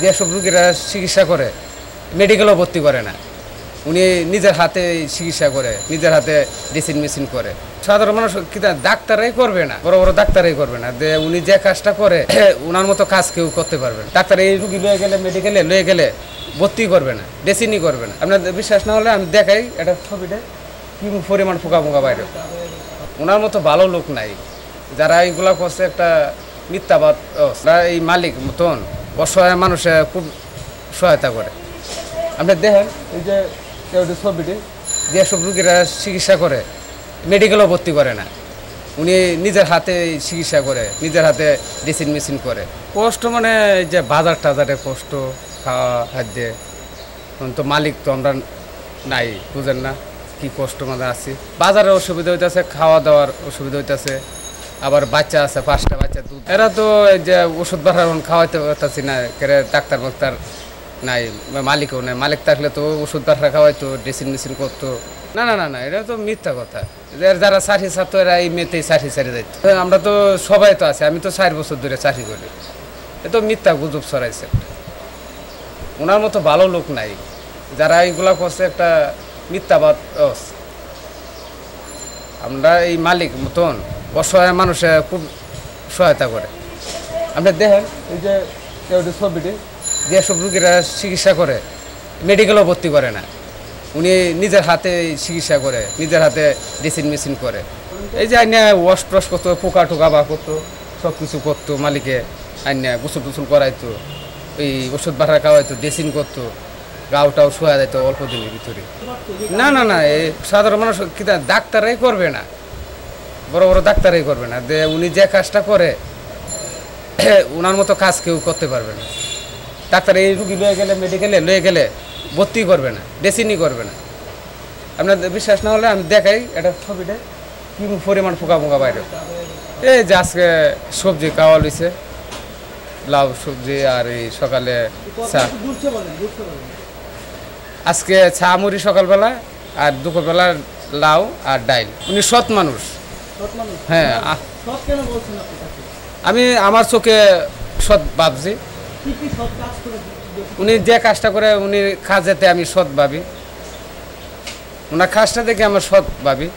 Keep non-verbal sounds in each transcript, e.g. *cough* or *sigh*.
যেসব রুগীরা চিকিৎসা করে মেডিকেলও ভর্তি করে না। উনি নিজের হাতে চিকিৎসা করে, নিজের হাতে ড্রেসিং মেশিন করে। সাধারণ মানুষ কি তা- ডাক্তারাই করবে না, বড় বড় ডাক্তারাই করবে না। যে উনি যে কাজটা করে *clears throat* ওনার মতো কাজ কেউ করতে পারবে না। ডাক্তার এই রুগী লয়ে গেলে মেডিকেলে লয়ে গেলে ভর্তি করবে না ড্রেসিংই করবে না। আপনার বিশ্বাস না হলে আমি দেখাই এটা ছবিটা, কি পরিমাণ পোকা পোকা বাইরে। ওনার মতো ভালো লোক নাই। যারা এইগুলা করছে একটা মিথ্যাবাদ এই মালিক মতন অসহায় মানুষে খুব সহায়তা করে। আপনি দেখেন, এই যে এই যে ছবিটি যেসব রুগীরা চিকিৎসা করে মেডিকেলও ভর্তি করে না। উনি নিজের হাতে চিকিৎসা করে, নিজের হাতে ড্রেসিং মেশিন করে। কষ্ট মানে যে বাজার টাজারে কষ্ট, খাওয়া, খাদ্যে তো মালিক তো আমরা নাই, বুঝেন না কি কষ্ট মানে আছি। বাজারে অসুবিধা হইতেছে খাওয়া দাওয়ার অসুবিধা হইতেছে। আবার বাচ্চা আছে, পাঁচটা বাচ্চা, দুধ। এরা তো যে ওষুধ বাড়ান খাওয়াইতে পারতেছি না ডাক্তার মাক্তার নাই, মালিকও নাই। মালিক থাকলে তো ওষুধ বাড়া খাওয়াইতো, ড্রেসিং মেশিন করতো। না না না না, এটা তো মিথ্যা কথা। যারা চাকরি ছাত্র এরা এই মেয়েতেই চাকরি ছাড়ি যাইতো। আমরা তো সবাই তো আছি, আমি তো চার বছর ধরে চাকরি করি। এ তো মিথ্যা গুজব ছড়াইছে। ওনার মতো ভালো লোক নাই, যারা এইগুলা করছে একটা মিথ্যাবাদ আমরা এই মালিক মতন। অসহায় মানুষে খুব সহায়তা করে। আপনি দেখেন, এই যে ছবিটি, যেসব রুগীরা চিকিৎসা করে, মেডিকেলও ভর্তি করে না। উনি নিজের হাতে চিকিৎসা করে, নিজের হাতে ড্রেসিং মেশিন করে। এই যে আইনে ওয়াশ টস করতো, পোকা টোকা বা করতো সব কিছু করতো, মালিকে আইনে গোসল টুসল করাইতো, এই ওষুধ বাড়া খাওয়াইতো, ড্রেসিং করতো গাওটাও শোয়া যেত অল্প দিনের ভিতরে। না না না এই সাধারণ মানুষ কি তা- ডাক্তারাই করবে না। বড় বড় ডাক্তারাই করবে না। যে উনি যে কাজটা করে ওনার মতো কাজ কেউ করতে পারবে না। ডাক্তার এই রুগী লয়ে গেলে মেডিকেলে লয়ে গেলে ভর্তি করবে না ড্রেসিংই করবে না। আপনার বিশ্বাস না হলে আমি দেখাই এটা ছবিটা, কি পরিমাণ পোকা পোকা বাইরে। এই যে আজকে সবজি খাওয়া লইছে লাউ সবজি আর এই সকালে চা। আজকে চা মুড়ি সকালবেলা আর দুপুরবেলা লাউ আর ডাইল। উনি সৎ মানুষ। হ্যাঁ আমি আমার চোখে সৎ ভাবছি। উনি যে কাজটা করে উনি কাজেতে আমি সৎ ভাবি। ওনার কাজটা দেখে আমার সৎ ভাবি।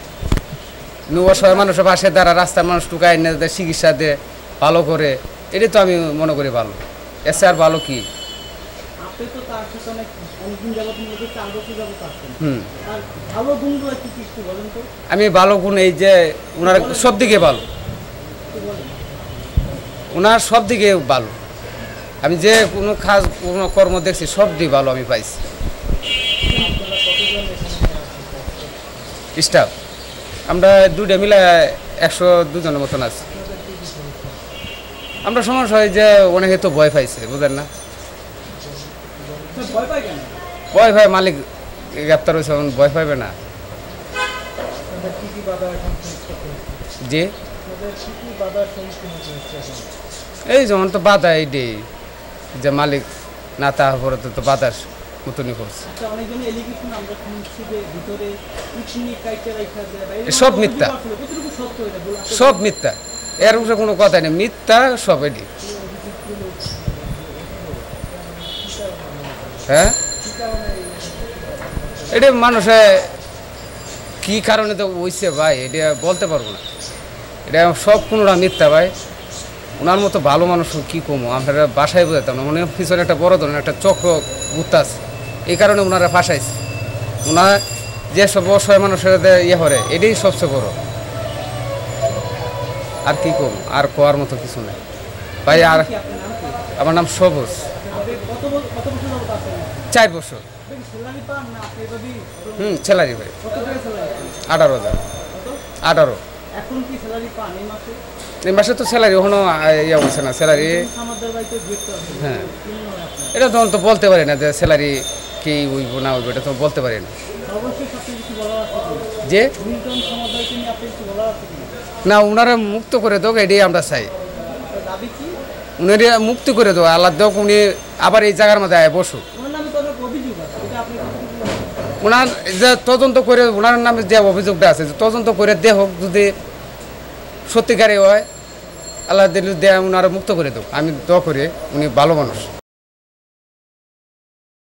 উনি অসহায় মানুষের পাশে দ্বারা রাস্তার মানুষ টুকায় এনে দেয়, চিকিৎসা দেয় ভালো করে। এটাই তো আমি মনে করি ভালো। এসে আর ভালো কি? আপনি তো তার সাথে অনেক অনেকদিন যাবত মূলত চার বছর যাবত আসছেন হুম। আর ভালো গুণগুলো কি কি বলেন তো? আমি ভালো গুণ এই যে ওনার সব দিকে ভালো। ওনার সব দিকে ভালো। আমি যে কোনো কাজ কোনো কর্ম দেখছি সব দিকে ভালো আমি পাইছি। স্টাফ আমরা দুইটা মিলে একশো দুজনের মতন আছি। আমরা সমস্যা হয় যে অনেকে তো ভয় পাইছে বুঝলেন না? ভয় ভাই মালিক গ্রেপ্তার হয়েছে এখন ভয় পাইবে না। এখন এই যেমন তো বাধা এই ডে যে মালিক না তার পরে তো তো বাধার মতনই করছে। আচ্ছা সব মিথ্যা। সব মিথ্যা। এর উপরে কোনো কথা নেই। মিথ্যা সব এটি হ্যাঁ? এটা মানুষে কি কারণে তো হইছে ভাই? এটা বলতে পারব না। এটা সব কোনোটা মিথ্যা ভাই। ওনার মতো ভালো মানুষ কি কমো? আমরা বাসায় বোঝাতাম না মনে পিছনে একটা বড় ধরনের একটা চক্র ঘুরতাস এই কারণে ওনারা ফাঁসাইছে। ওনার যে সব অসহায় মানুষের ইয়ে করে এটাই সবচেয়ে বড়। আর কি কম? আর কোয়ার মতো কিছু নেই। ভাই আর আপনার আমার নাম সবুজ। চার বছর। হুম স্যালারি পান আঠারো হাজার। আঠারো। এই মাসে তো স্যালারি ওখানে ইয়ে হচ্ছে না স্যালারি হ্যাঁ। এটা তখন তো বলতে পারি না যে স্যালারি কি উইব না উইব, এটা তো বলতে পারি না। যে? না ওনারা মুক্ত করে দেবো এটাই আমরা চাই। দাবি মুক্ত করে দেবো আল্লাহ দেখ উনি আবার এই জায়গার মধ্যে আয়, বসুক ওনার নামে তো অনেক অভিযোগ আছে এটা আপনি কতটুকু ওনার যে তদন্ত করে ওনার নামে যে অভিযোগটা আছে, যে তদন্ত করে দেহ যদি সত্যিকারে হয়, আল্লাহ দিল দেয় ওনারা মুক্ত করে দেব। আমি দ করে উনি ভালো মানুষ।